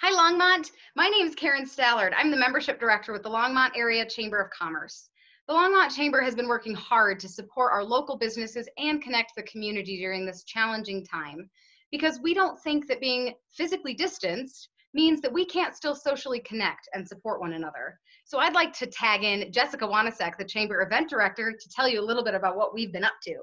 Hi, Longmont. My name is Karen Stallard. I'm the membership director with the Longmont Area Chamber of Commerce. The Longmont Chamber has been working hard to support our local businesses and connect the community during this challenging time because we don't think that being physically distanced means that we can't still socially connect and support one another. So I'd like to tag in Jessica Wanasek, the Chamber Event Director, to tell you a little bit about what we've been up to.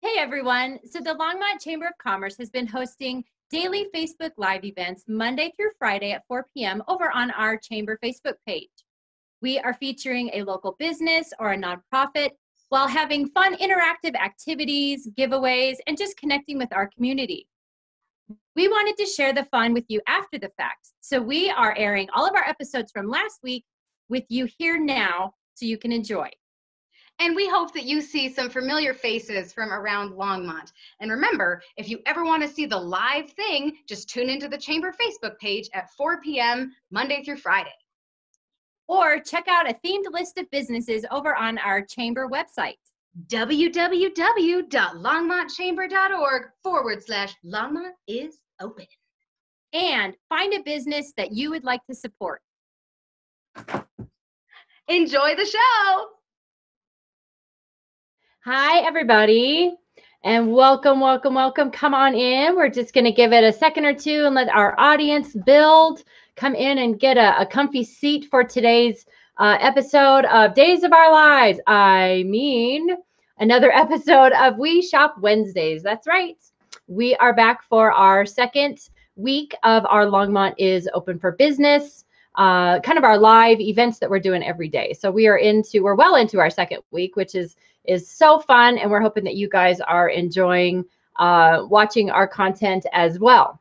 Hey everyone. So the Longmont Chamber of Commerce has been hosting daily Facebook Live events Monday through Friday at 4 p.m. over on our Chamber Facebook page. We are featuring a local business or a nonprofit while having fun interactive activities, giveaways, and just connecting with our community. We wanted to share the fun with you after the fact. So we are airing all of our episodes from last week with you here now so you can enjoy. And we hope that you see some familiar faces from around Longmont. And remember, if you ever want to see the live thing, just tune into the Chamber Facebook page at 4 p.m. Monday through Friday. Or check out a themed list of businesses over on our Chamber website www.longmontchamber.org forward slash Longmont is open. And find a business that you would like to support. Enjoy the show. Hi, everybody, and welcome, welcome, welcome. Come on in. We're just going to give it a second or two and let our audience build. Come in and get a, a comfy seat for today's uh, episode of Days of Our Lives. I mean, another episode of We Shop Wednesdays. That's right. We are back for our second week of our Longmont is open for business. Uh, kind of our live events that we're doing every day. So we are into, we're well into our second week, which is is so fun. And we're hoping that you guys are enjoying uh, watching our content as well.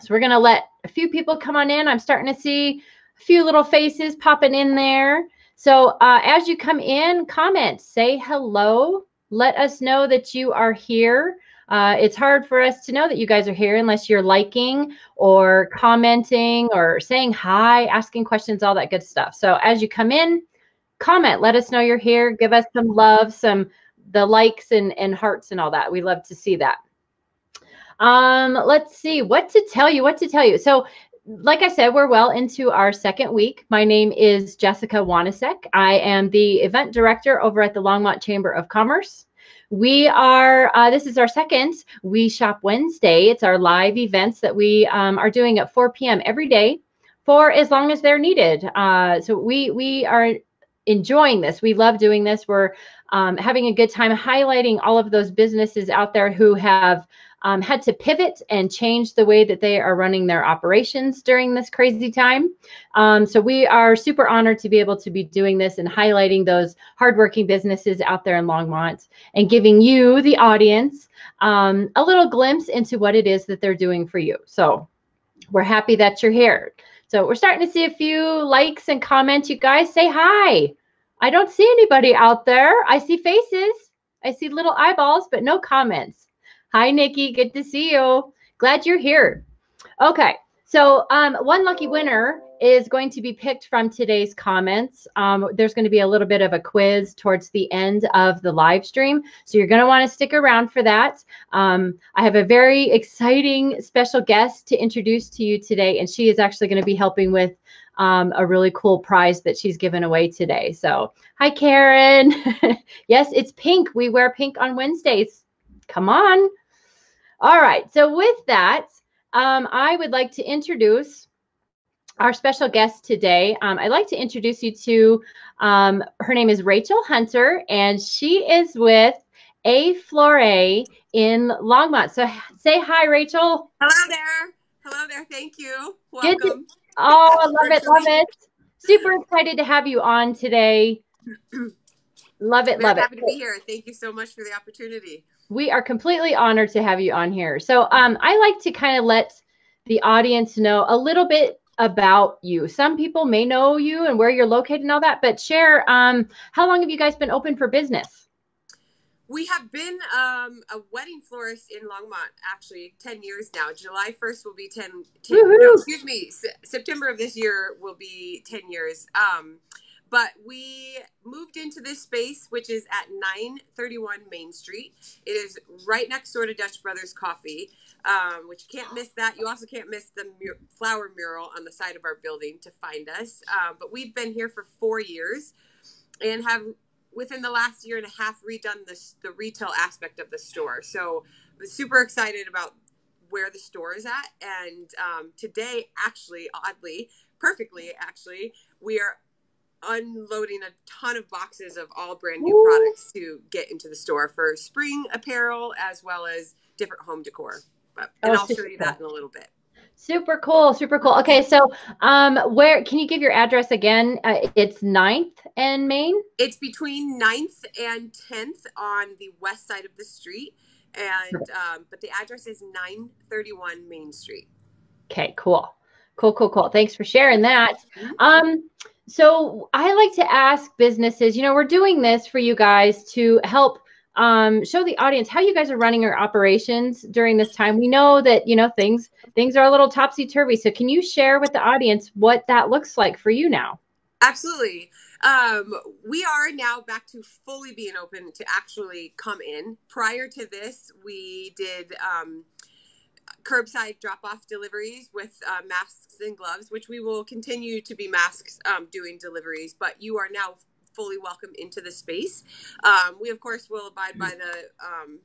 So we're going to let a few people come on in. I'm starting to see a few little faces popping in there. So uh, as you come in, comment, say hello. Let us know that you are here. Uh, it's hard for us to know that you guys are here unless you're liking or commenting or saying hi, asking questions, all that good stuff. So as you come in, comment. Let us know you're here. Give us some love, some the likes and, and hearts and all that. We love to see that. Um, let's see what to tell you, what to tell you. So like I said, we're well into our second week. My name is Jessica Wanasek. I am the event director over at the Longmont Chamber of Commerce. We are, uh, this is our second We Shop Wednesday. It's our live events that we um, are doing at 4 p.m. every day for as long as they're needed. Uh, so we, we are enjoying this. We love doing this. We're um, having a good time highlighting all of those businesses out there who have um, had to pivot and change the way that they are running their operations during this crazy time. Um, so we are super honored to be able to be doing this and highlighting those hardworking businesses out there in Longmont and giving you, the audience, um, a little glimpse into what it is that they're doing for you. So we're happy that you're here. So we're starting to see a few likes and comments. You guys say hi. I don't see anybody out there. I see faces. I see little eyeballs, but no comments. Hi, Nikki. Good to see you. Glad you're here. Okay. So um, one lucky winner is going to be picked from today's comments. Um, there's going to be a little bit of a quiz towards the end of the live stream. So you're going to want to stick around for that. Um, I have a very exciting special guest to introduce to you today, and she is actually going to be helping with um, a really cool prize that she's given away today. So, hi, Karen. yes, it's pink. We wear pink on Wednesdays. Come on. All right. So, with that, um, I would like to introduce our special guest today. Um, I'd like to introduce you to, um, her name is Rachel Hunter, and she is with A Florae in Longmont. So say hi, Rachel. Hello there. Hello there. Thank you. Welcome. Oh, I love it, love it. Super excited to have you on today. Love it, love happy it. to be here. Thank you so much for the opportunity. We are completely honored to have you on here. So um, I like to kind of let the audience know a little bit about you. Some people may know you and where you're located and all that, but share um, how long have you guys been open for business? We have been um, a wedding florist in Longmont actually 10 years now. July 1st will be 10, 10 no, excuse me, S- September of this year will be 10 years. Um, but we moved into this space, which is at 931 Main Street. It is right next door to Dutch Brothers Coffee, um, which you can't miss that. You also can't miss the mur- flower mural on the side of our building to find us. Uh, but we've been here for four years and have within the last year and a half redone this the retail aspect of the store. So I'm super excited about where the store is at. And um, today, actually, oddly, perfectly, actually, we are unloading a ton of boxes of all brand new Ooh. products to get into the store for spring apparel as well as different home decor. And oh, I'll show you that in a little bit. Super cool, super cool. Okay, so um, where can you give your address again? Uh, it's 9th and Main. It's between 9th and 10th on the west side of the street, and um, but the address is 931 Main Street. Okay, cool, cool, cool, cool. Thanks for sharing that. Mm-hmm. Um, so I like to ask businesses. You know, we're doing this for you guys to help um, show the audience how you guys are running your operations during this time. We know that you know things things are a little topsy turvy. So can you share with the audience what that looks like for you now? Absolutely. Um, we are now back to fully being open to actually come in. Prior to this, we did um, curbside drop off deliveries with uh, masks and gloves, which we will continue to be masks um, doing deliveries, but you are now fully welcome into the space. Um, we, of course, will abide by the um,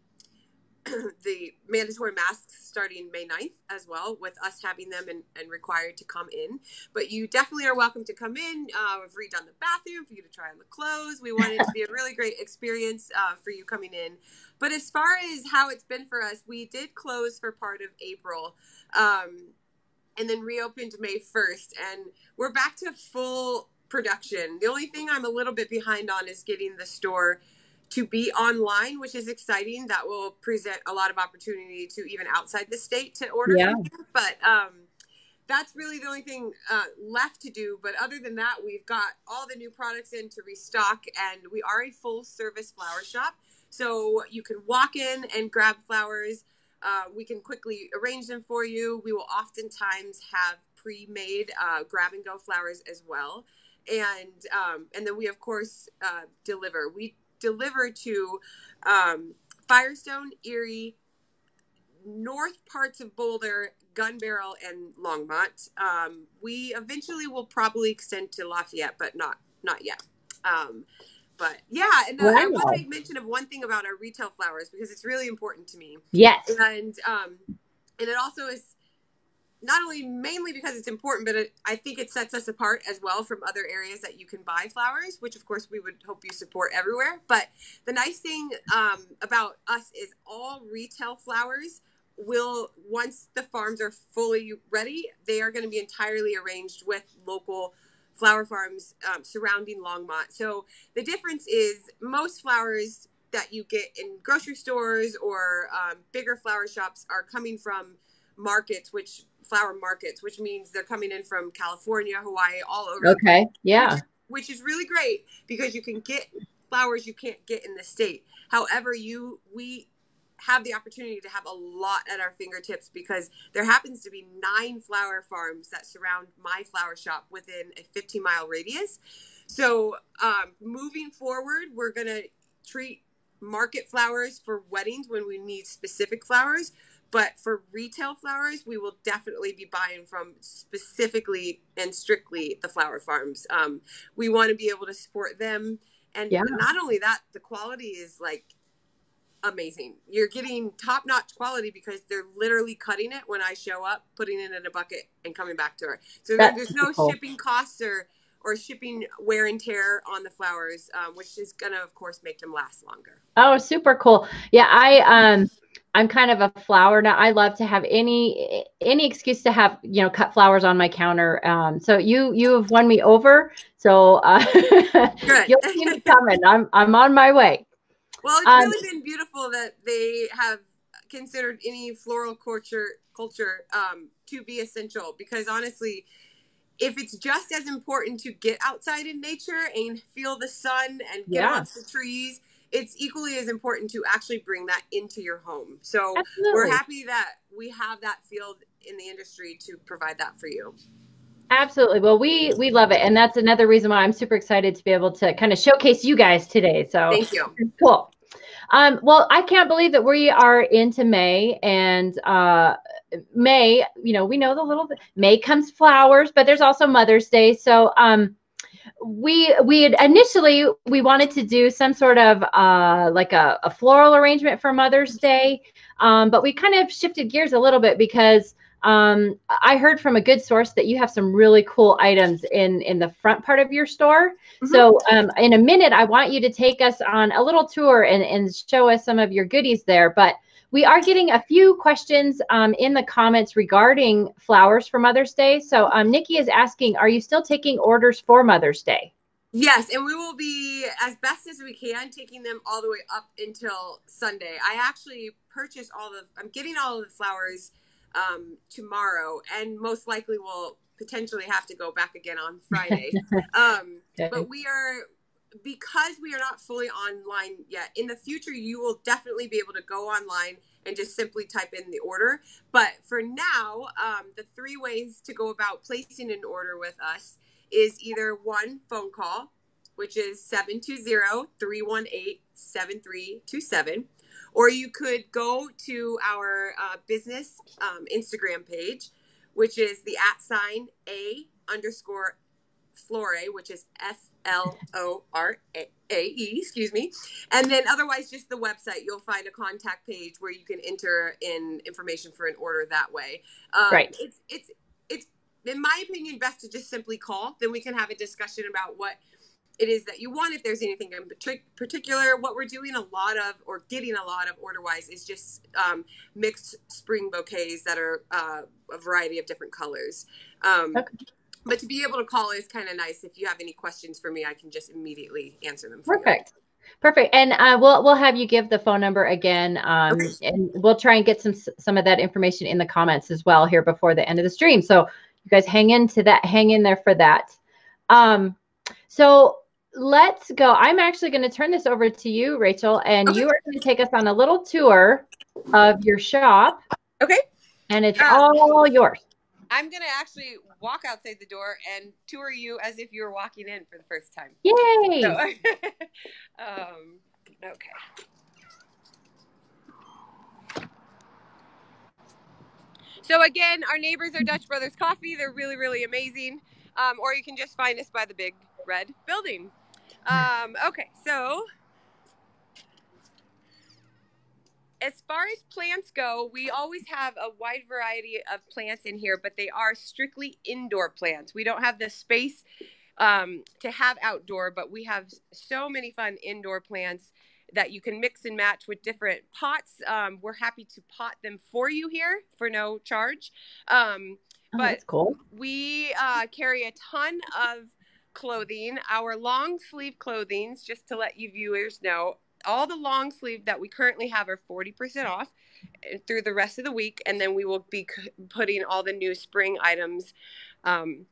the mandatory masks starting May 9th as well, with us having them and, and required to come in. But you definitely are welcome to come in. Uh, we've redone the bathroom for you to try on the clothes. We want it to be a really great experience uh, for you coming in. But as far as how it's been for us, we did close for part of April. Um, and then reopened May 1st. And we're back to full production. The only thing I'm a little bit behind on is getting the store to be online, which is exciting. That will present a lot of opportunity to even outside the state to order. Yeah. But um, that's really the only thing uh, left to do. But other than that, we've got all the new products in to restock, and we are a full service flower shop. So you can walk in and grab flowers. Uh, we can quickly arrange them for you. We will oftentimes have pre-made uh, grab and go flowers as well and um, and then we of course uh, deliver. We deliver to um, Firestone, Erie, north parts of Boulder, Gunbarrel, and Longmont. Um, we eventually will probably extend to Lafayette, but not not yet. Um, but yeah, and wow. I want to make mention of one thing about our retail flowers because it's really important to me. Yes, and um, and it also is not only mainly because it's important, but it, I think it sets us apart as well from other areas that you can buy flowers, which of course we would hope you support everywhere. But the nice thing um, about us is all retail flowers will once the farms are fully ready, they are going to be entirely arranged with local flower farms um, surrounding Longmont. So the difference is most flowers that you get in grocery stores or um, bigger flower shops are coming from markets, which flower markets, which means they're coming in from California, Hawaii, all over. Okay. Yeah. Which, which is really great because you can get flowers you can't get in the state. However, you we have the opportunity to have a lot at our fingertips because there happens to be nine flower farms that surround my flower shop within a 15 mile radius. So, um, moving forward, we're going to treat market flowers for weddings when we need specific flowers. But for retail flowers, we will definitely be buying from specifically and strictly the flower farms. Um, we want to be able to support them. And yeah. not only that, the quality is like amazing. You're getting top notch quality because they're literally cutting it when I show up, putting it in a bucket, and coming back to her. So there's no cool. shipping costs or or shipping wear and tear on the flowers, um, which is gonna, of course, make them last longer. Oh, super cool! Yeah, I um I'm kind of a flower now. I love to have any any excuse to have you know cut flowers on my counter. Um, so you you have won me over. So uh, you'll see me coming. I'm I'm on my way. Well, it's um, really been beautiful that they have considered any floral culture culture um, to be essential because honestly, if it's just as important to get outside in nature and feel the sun and get yeah. amongst the trees it's equally as important to actually bring that into your home. So Absolutely. we're happy that we have that field in the industry to provide that for you. Absolutely. Well, we we love it, and that's another reason why I'm super excited to be able to kind of showcase you guys today. So thank you. Cool. Um, well, I can't believe that we are into May, and uh, May. You know, we know the little May comes flowers, but there's also Mother's Day. So um, we we had initially we wanted to do some sort of uh, like a, a floral arrangement for Mother's Day, um, but we kind of shifted gears a little bit because um, I heard from a good source that you have some really cool items in in the front part of your store. Mm-hmm. So um, in a minute, I want you to take us on a little tour and, and show us some of your goodies there. But we are getting a few questions um, in the comments regarding flowers for Mother's Day. So um, Nikki is asking, are you still taking orders for Mother's Day? Yes, and we will be as best as we can taking them all the way up until Sunday. I actually purchased all the. I'm getting all of the flowers um, tomorrow, and most likely will potentially have to go back again on Friday. um, okay. But we are because we are not fully online yet. In the future, you will definitely be able to go online and just simply type in the order. But for now, um, the three ways to go about placing an order with us is either one phone call, which is 720 318 7327 or you could go to our uh, business um, Instagram page, which is the at sign A underscore Florae, which is F L O R A E, excuse me. And then otherwise, just the website, you'll find a contact page where you can enter in information for an order that way. Um, right. It's, it's, it's, in my opinion, best to just simply call. Then we can have a discussion about what it is that you want if there's anything in particular what we're doing a lot of or getting a lot of order wise is just um, mixed spring bouquets that are uh, a variety of different colors um, okay. But to be able to call is kind of nice if you have any questions for me i can just immediately answer them perfect you. Perfect, and uh, we'll we'll have you give the phone number again, um, okay. and we'll try and get some some of that information in the comments as well here before the end of the stream. So you guys hang into that, hang in there for that. Um, so let's go. I'm actually going to turn this over to you, Rachel, and okay. you are going to take us on a little tour of your shop. Okay. And it's um, all yours. I'm going to actually walk outside the door and tour you as if you were walking in for the first time. Yay! So, um, okay. So again, our neighbors are Dutch Brothers Coffee. They're really, really amazing. Um, or you can just find us by the big red building. Um, okay, so as far as plants go, we always have a wide variety of plants in here, but they are strictly indoor plants. We don't have the space um, to have outdoor, but we have so many fun indoor plants that you can mix and match with different pots. Um, we're happy to pot them for you here for no charge. Um, oh, but cool. we uh, carry a ton of clothing, our long sleeve clothings, just to let you viewers know, all the long sleeve that we currently have are 40% off eh, through the rest of the week. And then we will be putting all the new spring items um,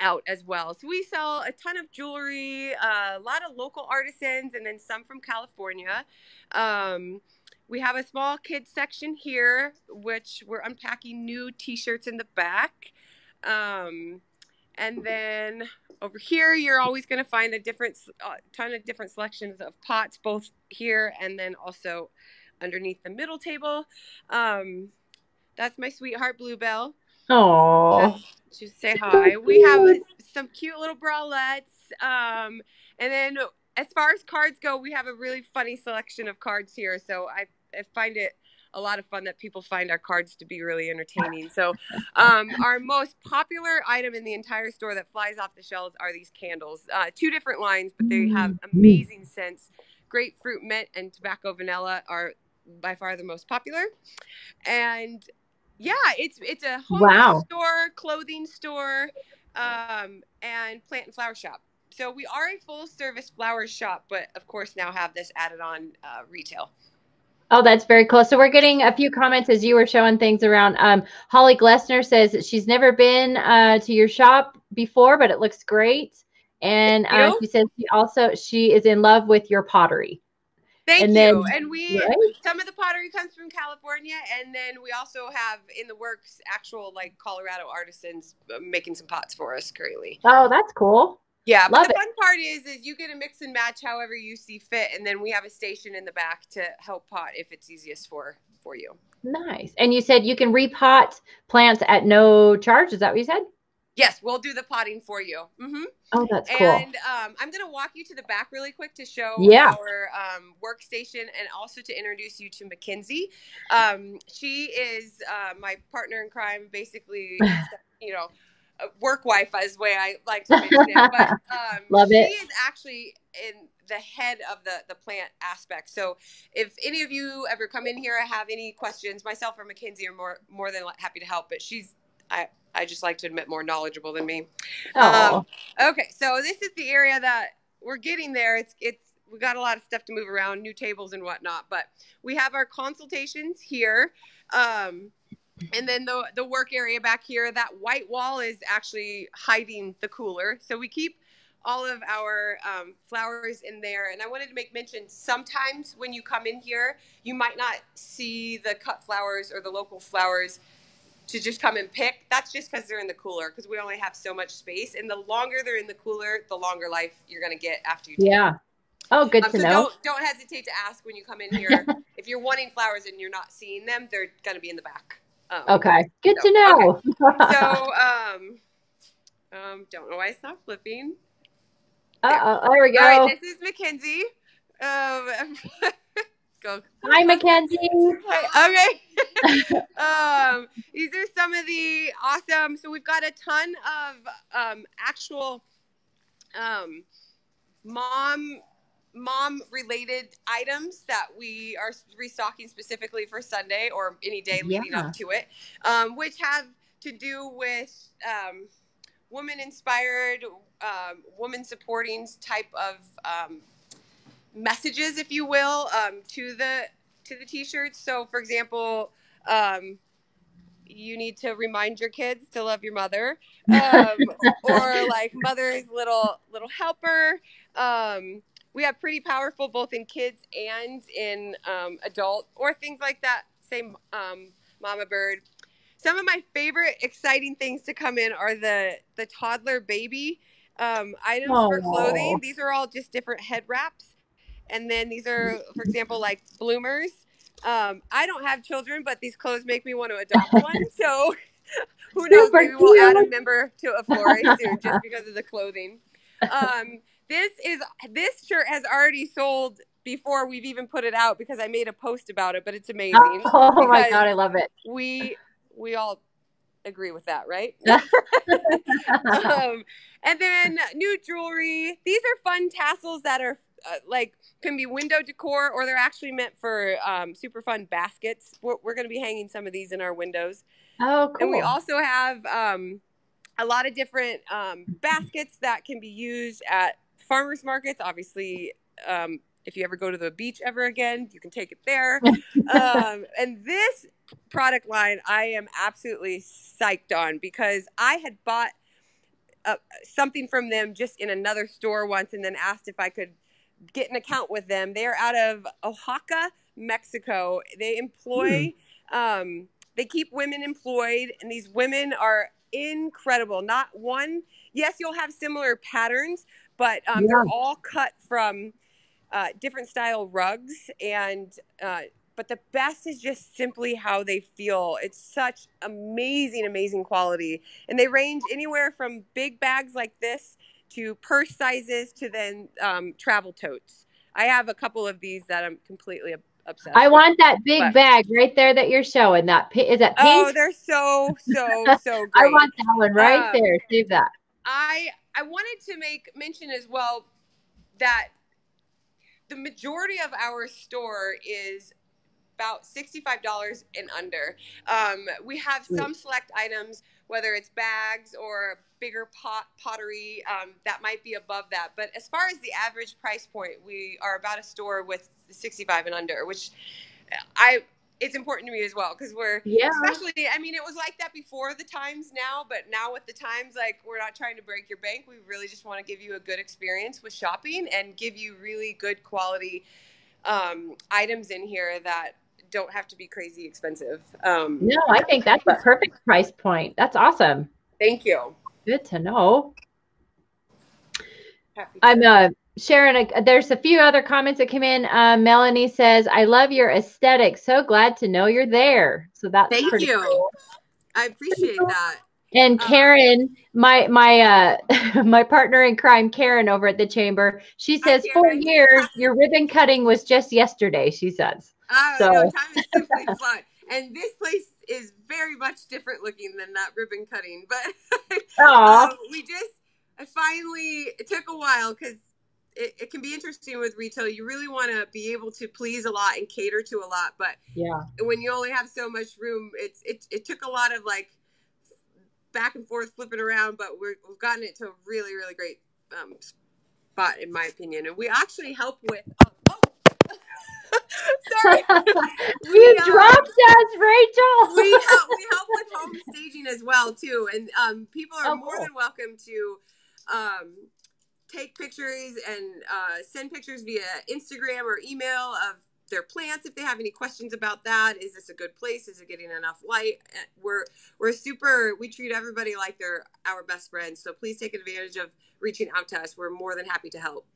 out as well. So we sell a ton of jewelry, uh, a lot of local artisans, and then some from California. Um, we have a small kids section here, which we're unpacking new t shirts in the back. Um, and then over here, you're always going to find a different uh, ton of different selections of pots, both here and then also underneath the middle table. Um, that's my sweetheart Bluebell. Oh, just say hi. We have some cute little bralettes. Um, and then as far as cards go, we have a really funny selection of cards here. So I, I find it a lot of fun that people find our cards to be really entertaining. So, um, our most popular item in the entire store that flies off the shelves are these candles. Uh, two different lines, but they have mm-hmm. amazing scents. Grapefruit mint and tobacco vanilla are by far the most popular. And yeah, it's it's a home wow. store, clothing store, um, and plant and flower shop. So we are a full service flower shop, but of course now have this added on uh, retail. Oh, that's very cool. So we're getting a few comments as you were showing things around. Um, Holly Glessner says that she's never been uh, to your shop before, but it looks great. And uh, she says she also she is in love with your pottery. Thank And you. then- and we Right? some of the pottery comes from California, and then we also have in the works actual like Colorado artisans uh, making some pots for us currently. Oh, that's cool. Yeah, but the it. fun part is is you get to mix and match however you see fit, and then we have a station in the back to help pot if it's easiest for for you. Nice. And you said you can repot plants at no charge. Is that what you said? Yes, we'll do the potting for you. Mm-hmm. Oh, that's cool. And um, I'm going to walk you to the back really quick to show Yeah. our um, workstation and also to introduce you to Mackenzie. Um, she is uh, my partner in crime, basically, you know, a work wife is the way I like to mention it. But um, Love she it. is actually in the head of the, the plant aspect. So if any of you ever come in here have any questions, myself or Mackenzie are more, more than happy to help. But she's, I, I just like to admit, more knowledgeable than me. Oh, Okay, so this is the area that we're getting there. It's it's we got a lot of stuff to move around, new tables and whatnot, but we have our consultations here. Um, and then the the work area back here, that white wall is actually hiding the cooler. So we keep all of our um, flowers in there. And I wanted to make mention sometimes when you come in here, you might not see the cut flowers or the local flowers to just come and pick. That's just because they're in the cooler because we only have so much space. And the longer they're in the cooler, the longer life you're going to get after you yeah. Oh, good um, to so know. don't don't hesitate to ask when you come in here. if you're wanting flowers and you're not seeing them, they're going to be in the back. Um, Okay, good So, to know. So um, um, don't know why I stopped flipping. Uh oh, there we go. right, this is Mackenzie. Um, go. Hi, Mackenzie. Okay. um, these are some of the awesome. So we've got a ton of um, actual um, mom mom related items that we are restocking specifically for Sunday or any day leading Yeah. up to it, um, which have to do with um, woman inspired, um, woman supporting type of um, messages, if you will, um, to the to the t-shirts. So, for example, um, you need to remind your kids to love your mother, um, or like mother's little little helper. Um, we have pretty powerful both in kids and in um, adult, or things like that. Same um, Mama Bird. Some of my favorite exciting things to come in are the the toddler baby um, items for clothing. These are all just different head wraps, and then these are, for example, like bloomers. Um, I don't have children, but these clothes make me want to adopt one. So who knows? Super Maybe we'll add a member to a foray soon just because of the clothing. This is this shirt has already sold before we've even put it out because I made a post about it, but it's amazing. Oh my god, I love it. We we all agree with that, right? um, and then new jewelry. These are fun tassels that are uh, like can be window decor or they're actually meant for um, super fun baskets. We're, we're going to be hanging some of these in our windows. Oh, cool. And we also have um, a lot of different um, baskets that can be used at farmers markets. Obviously, um, if you ever go to the beach ever again, you can take it there. um, and this product line, I am absolutely psyched on because I had bought uh, something from them just in another store once and then asked if I could get an account with them. They're out of Oaxaca, Mexico. They employ, um, they keep women employed, and these women are incredible. Not one, yes, you'll have similar patterns, but um, they're all cut from uh, different style rugs and uh, but the best is just simply how they feel it's such amazing amazing quality and they range anywhere from big bags like this to purse sizes to then um, travel totes i have a couple of these that i'm completely ob- obsessed I with. want that big But- bag right there that you're showing. that is that pink? oh they're so so so great I want that one right Um, there. Save that. I I wanted to make mention as well that the majority of our store is about $65 and under. Um, we have some select items, whether it's bags or bigger pot pottery, um, that might be above that. But as far as the average price point, we are about a store with 65 and under, which I it's important to me as well because we're Yeah. especially i mean it was like that before the times now but now with the times like we're not trying to break your bank we really just want to give you a good experience with shopping and give you really good quality um, items in here that don't have to be crazy expensive. Um, No, I think that's a perfect price point. That's awesome. thank you. Good to know. Happy I'm uh, sharing. A, there's a few other comments that came in. Uh, Melanie says, "I love your aesthetic. So glad to know you're there." So that's Thank you. cool. I appreciate that. And Uh, Karen, my my uh my partner in crime, Karen over at the chamber, she says four years. Your ribbon cutting was just yesterday. She says. Oh, So- no, time is simply fun. And this place is very much different looking than that ribbon cutting. But um, we just, I finally, it took a while because it, it can be interesting with retail. You really want to be able to please a lot and cater to a lot. But yeah. when you only have so much room, it's it, it took a lot of like back and forth flipping around, but we're, we've gotten it to a really, really great um, spot, in my opinion. And we actually help with. Oh, oh. sorry. you We, uh, dropped us, Rachel. we help we help with home staging as well too and um, people are Oh, more cool. than welcome to um, take pictures and uh, send pictures via instagram or email of their plants if they have any questions about that. Is this a good place? Is it getting enough light? Uh, we're we're super we treat everybody like they're our best friends. So please take advantage of reaching out to us. We're more than happy to help.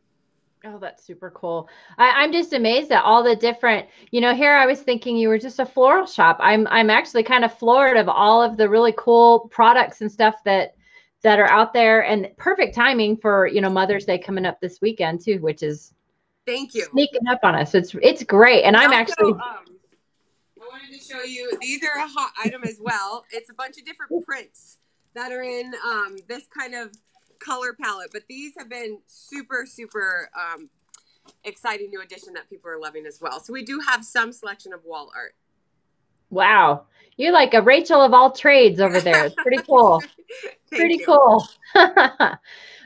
Oh, that's super cool. I, I'm just amazed at all the different, you know, here I was thinking you were just a floral shop. I'm I'm actually kind of floored of all of the really cool products and stuff that that are out there and perfect timing for, you know, Mother's Day coming up this weekend too, which is thank you sneaking up on us. It's it's great. And I'm Also, actually um, I wanted to show you. These are a hot item as well. It's a bunch of different prints that are in um, this kind of color palette, but these have been super, super um, exciting new addition that people are loving as well. So we do have some selection of wall art. wow. You're like a Rachel of all trades over there. It's pretty cool. Pretty you. cool.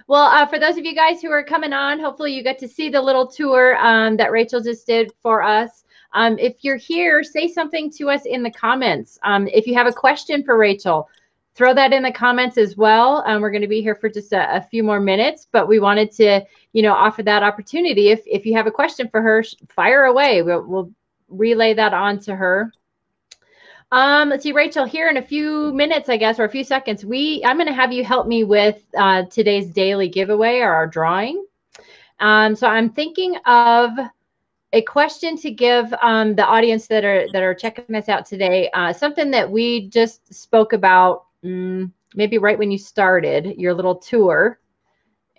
well, uh, for those of you guys who are coming on, hopefully you get to see the little tour um, that Rachel just did for us. Um, if you're here, say something to us in the comments. Um, if you have a question for Rachel, throw that in the comments as well. Um, we're going to be here for just a, a few more minutes, but we wanted to, you know, offer that opportunity. If if you have a question for her, fire away. We'll, we'll relay that on to her. Um, let's see, Rachel, here in a few minutes, I guess, or a few seconds, we I'm going to have you help me with uh, today's daily giveaway or our drawing. Um, so I'm thinking of a question to give um, the audience that are that are checking us out today. Uh, something that we just spoke about, mm, maybe right when you started your little tour,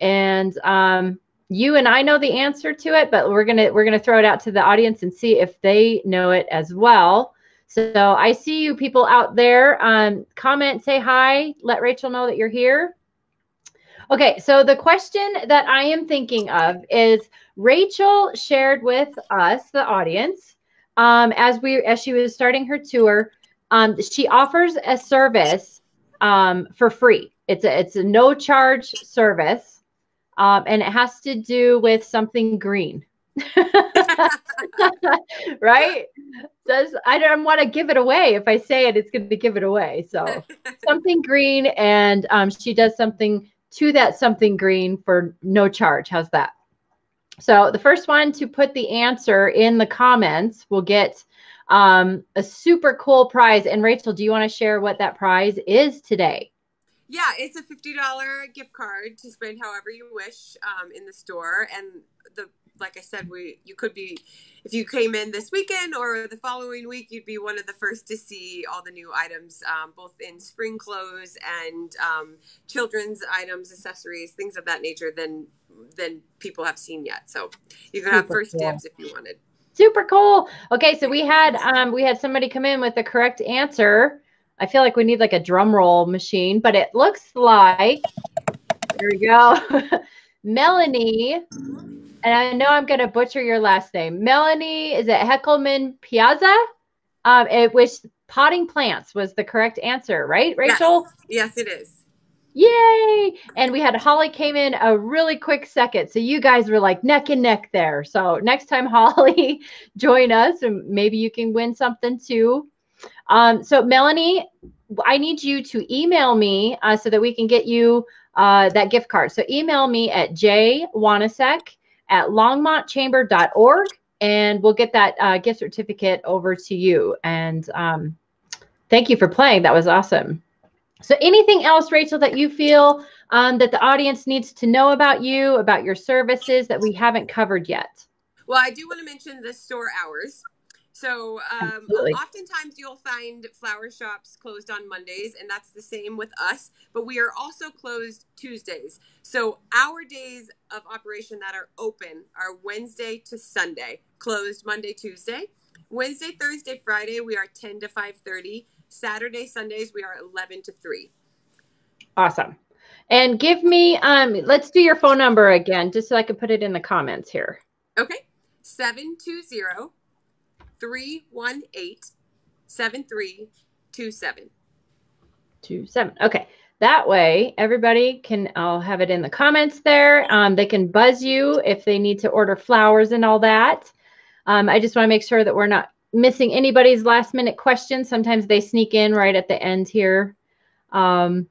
and um, you and I know the answer to it, but we're gonna we're gonna throw it out to the audience and see if they know it as well. So I see you people out there. Um, comment, say hi, let Rachel know that you're here. Okay, so the question that I am thinking of is Rachel shared with us, the audience, um, as we as she was starting her tour. Um, she offers a service um, for free. It's a it's a no charge service, um, and it has to do with something green. right? Does I don't want to give it away. If I say it, it's going to give it away. So something green, and um, she does something to that something green for no charge. How's that? So the first one to put the answer in the comments will get um, a super cool prize. And Rachel, do you want to share what that prize is today? Yeah, it's a fifty dollar gift card to spend however you wish um, in the store, and the like I said, we you could be if you came in this weekend or the following week, you'd be one of the first to see all the new items, um, both in spring clothes and um, children's items, accessories, things of that nature. Than than people have seen yet, so you can have first cool. dibs if you wanted. Super cool. Okay, so we had um, we had somebody come in with the correct answer. I feel like we need like a drum roll machine, but it looks like there we go. Melanie, and I know I'm gonna butcher your last name. Melanie, is it Heckelman Piazza? Um, it was potting plants was the correct answer, right, Rachel? Yes, it is. Yay! And we had Holly came in a really quick second. So you guys were like neck and neck there. So next time, Holly, join us and maybe you can win something too. Um, so Melanie, I need you to email me uh, so that we can get you uh, that gift card. So email me at jwanasek at longmontchamber.org and we'll get that uh, gift certificate over to you. And um, thank you for playing. That was awesome. So, anything else, Rachel, that you feel um, that the audience needs to know about you, about your services that we haven't covered yet? Well, I do want to mention the store hours. So, um, oftentimes you'll find flower shops closed on Mondays, and that's the same with us, but we are also closed Tuesdays. So, our days of operation that are open are Wednesday to Sunday, closed Monday, Tuesday. Wednesday, Thursday, Friday, we are 10 to 5:30. Saturday, Sundays, we are 11 to 3. Awesome. And give me, um, let's do your phone number again, just so I can put it in the comments here. Okay. 720 318 7327. Two seven. Okay. That way, everybody can, I'll have it in the comments there. Um, they can buzz you if they need to order flowers and all that. Um, I just want to make sure that we're not missing anybody's last minute questions. Sometimes they sneak in right at the end here. Um,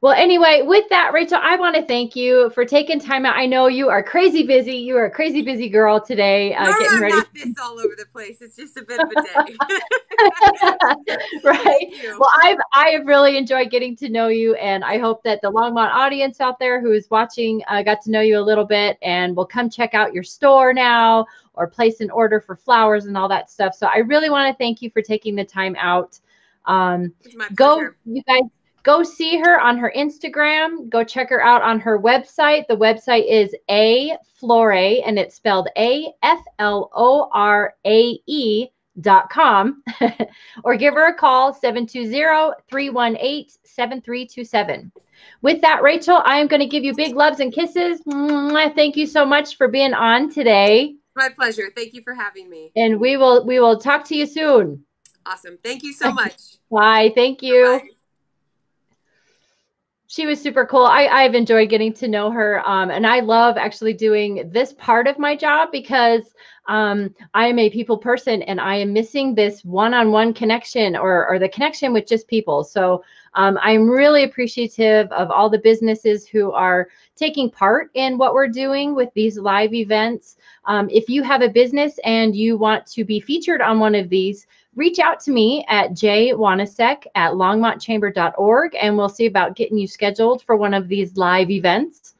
well, anyway, with that, Rachel, I want to thank you for taking time out. I know you are crazy busy. You are a crazy busy girl today, uh, no, getting I'm ready. Not this all over the place. It's just a bit of a day. right. Well, I've I have really enjoyed getting to know you, and I hope that the Longmont audience out there who is watching uh, got to know you a little bit, and will come check out your store now or place an order for flowers and all that stuff. So I really want to thank you for taking the time out. Um, go, you guys go see her on her Instagram. Go check her out on her website. The website is A Florae, and it's spelled A F L O R A E dot com. Or give her a call 720-318-7327 with that rachel i am going to give you big loves and kisses. Thank you so much for being on today. My pleasure. Thank you for having me. And we will we will talk to you soon. Awesome. Thank you so much. Bye. Thank you. Bye-bye she was super cool. I, I've enjoyed getting to know her. Um, and I love actually doing this part of my job because um, I am a people person and I am missing this one on one connection or, or the connection with just people. So um, I'm really appreciative of all the businesses who are taking part in what we're doing with these live events. Um, if you have a business and you want to be featured on one of these, reach out to me at jwanasek at longmontchamber.org and we'll see about getting you scheduled for one of these live events.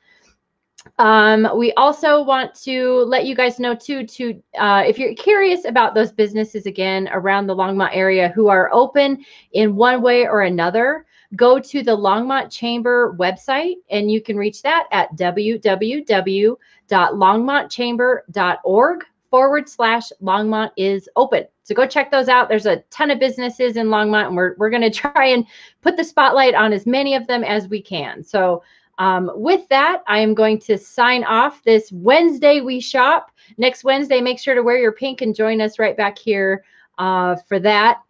Um, we also want to let you guys know too, to uh, if you're curious about those businesses again around the Longmont area who are open in one way or another, go to the Longmont Chamber website and you can reach that at www.longmontchamber.org forward slash Longmont is open. So go check those out. There's a ton of businesses in Longmont, and we're, we're going to try and put the spotlight on as many of them as we can. So um, with that, I am going to sign off this Wednesday We Shop. Next Wednesday, make sure to wear your pink and join us right back here uh, for that.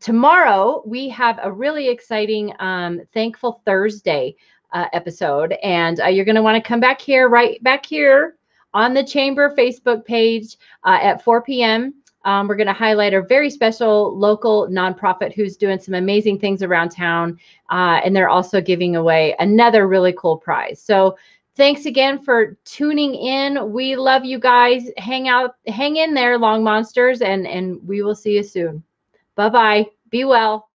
Tomorrow, we have a really exciting um, Thankful Thursday uh, episode, and uh, you're going to want to come back here, right back here on the Chamber Facebook page uh, at 4 p.m. Um, we're going to highlight a very special local nonprofit who's doing some amazing things around town. Uh, and they're also giving away another really cool prize. So thanks again for tuning in. We love you guys. Hang out, hang in there, Long Monsters, and, and we will see you soon. Bye bye. Be well.